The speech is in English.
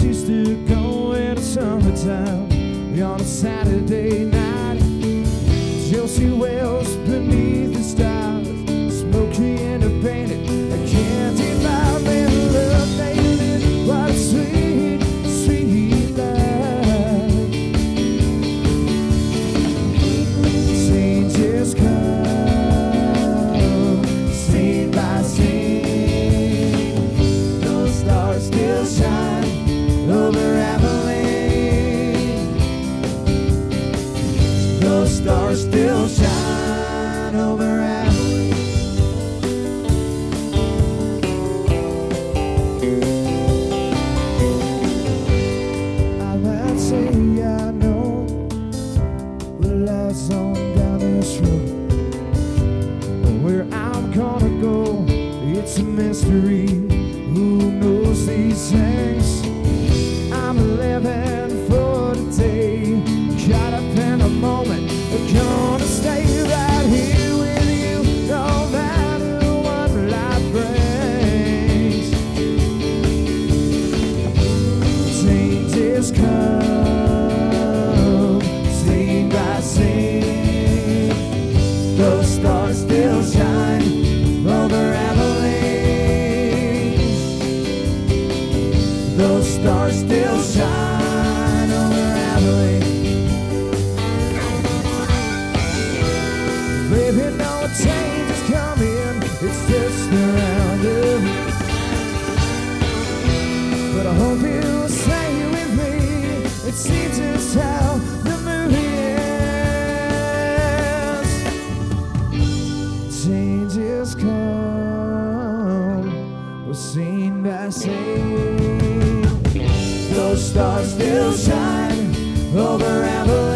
used to go in the summertime on a Saturday night. Josie Wells. Still shine over. I might say I know the lights on down this road. Where I'm gonna go, it's a mystery. Who knows these things? Stars still shine over Abilene. Those stars still shine sing. Those stars still shine over Abilene.